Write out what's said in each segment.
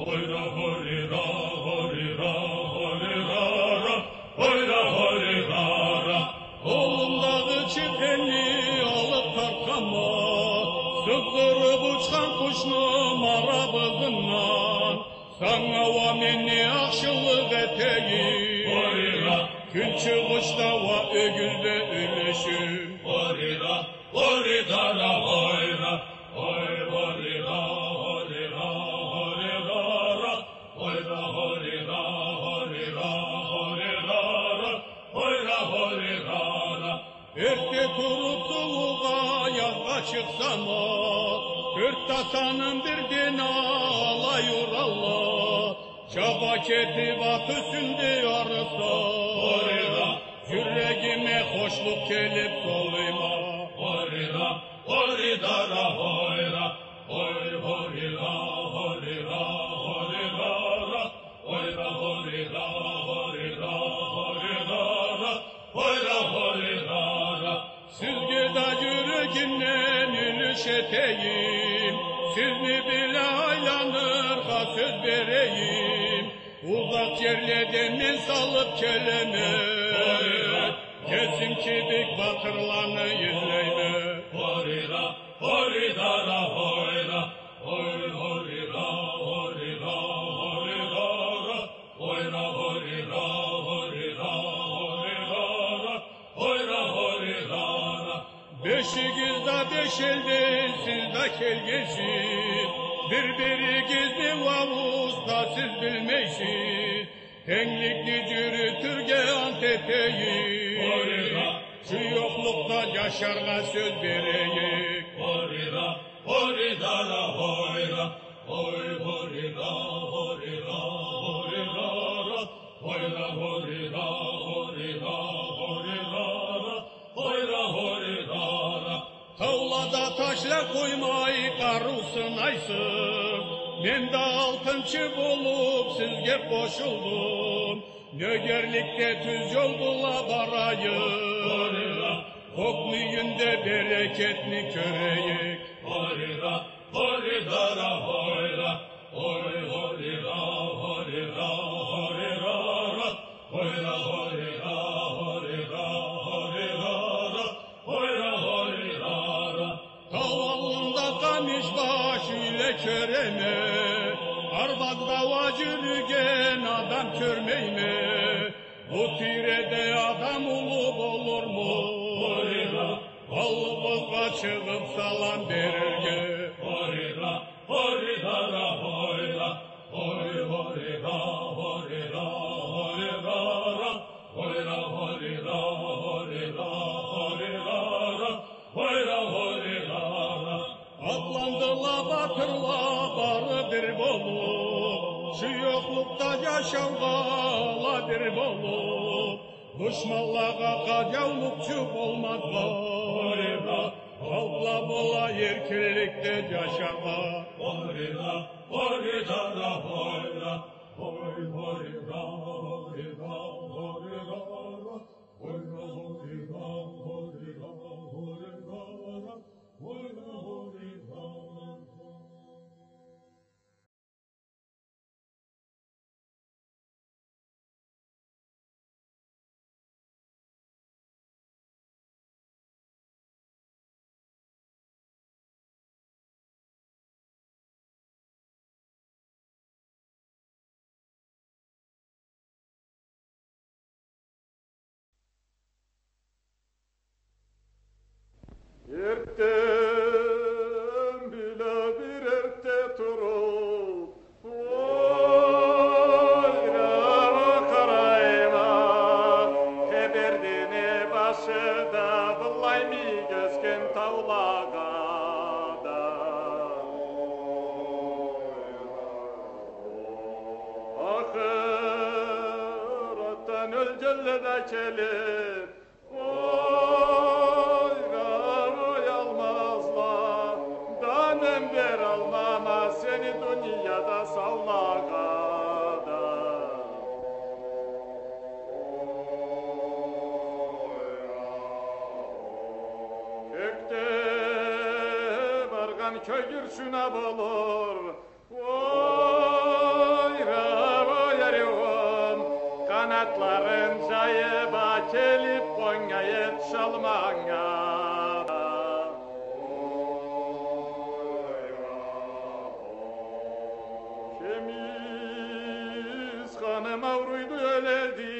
Hoyra horira horira horira Erke turup suluğa yazga çıksam o Dört tasanın birden alayur Allah. Çaba ketip at üstünde yarısa Yüreğime hoşluk gelip soluyma Horira, horida ra hoyra, hoy ülüş eteyim Sizni bile aylanır ha söz vereyim. Uzak yerlerden men salıp keleme. Gelsin kibik batırlanı yüzleyme Horira, horida ra hoyra, hoy horira, horira, horira ra, hoyra horira, horira, horira ra, hoyra horira beş elden sizde kelgesiz Birbiri gizli vavusta siz bilmeysiz Tenlikli cürütürge antepeyi. Şu yoklukta yaşarga söz vereyik Horira, horida ra hoyra, hoy horira, horira Taşla koymayı karusın aysın. Ben de altıncı bulup sizge koşuldum. Nögerlikte tüz yol bula barayım Kokmuyunda bereketli köreyik. Horira, horida ra hoyra, hoy Balımızla çıkıp salam verirge Horira, horira horira, horira, horira ra, hoyra horira, horira, horira ra, hoyra horira ra. Atlandıla batırla barı bir bolup Şu yoklukta yaşavgala bir bolup Düşmanlığa kacavlukçu olmaz. Gariba Avla bola yerkirlikte yaşama Horira, horira ra hoyra, hoy horira, Ahiretten ölcelle de kelip Oyra oy almazlar Danem ver dünyada bargan köy şuna bulur Oy atların cayıba kelip Konya'yı çalmanya. Kemiz hanım avruydu öledi.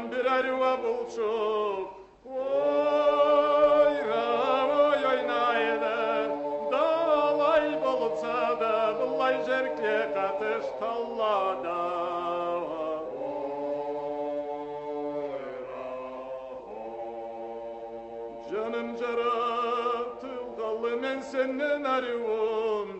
Oy yalan bir arıva bulçuk. Oy ravoy oynaydı. Dalay bulutsa da bullay jerkle katış tallada. Canım caratıl kallı men senden arıvım.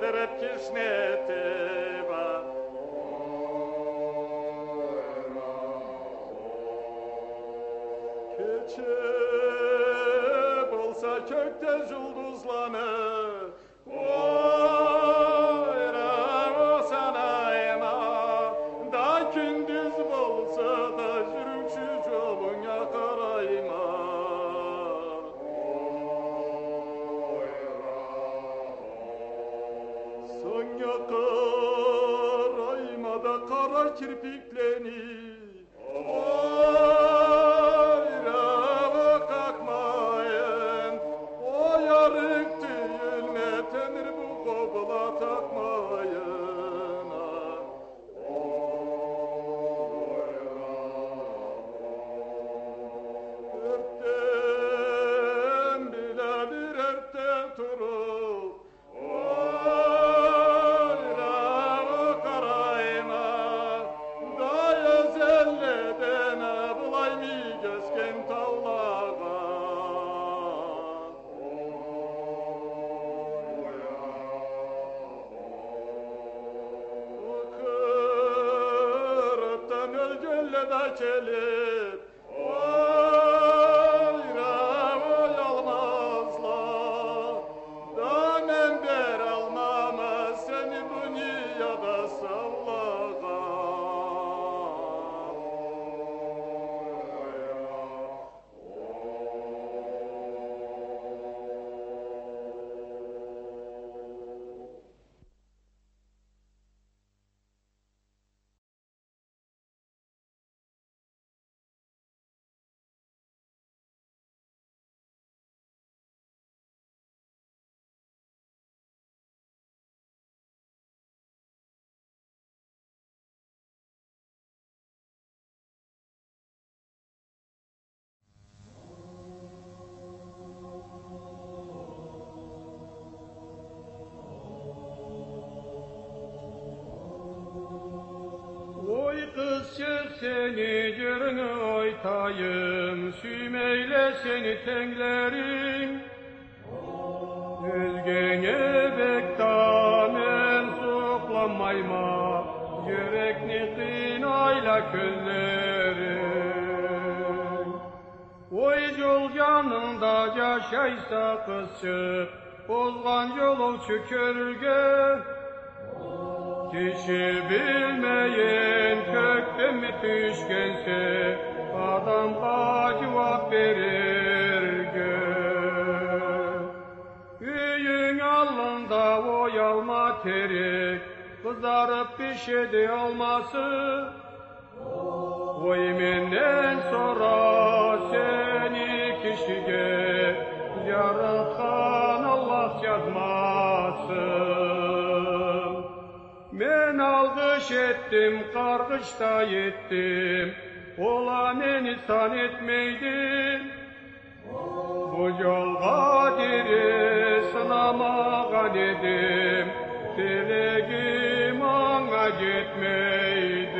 терпиш не тева. Keçe bolsa yıldızlanır. Ölgülle de Oy seni görünü oytayım, Sümeyle seni tenglerim. Özgene bektamen soklanmayma, Yürekni kınayla közlerim. Oy yol yanında yaşaysa kızçı, Bozgan yolun çükürge, Kişi bilmeyen kökte mi düşkense, adam da cevap verir gök. Üyün alnında oyalma teri, kızarıp pişedi olması, o imenden sonra seni kişiye yaratan Allah yazmasın. Yanlış ettim, kargışta ettim. Ola beni san etmeydim. Bu yol kadiri sınamağa dedim. Dilegim ana gitmeydi.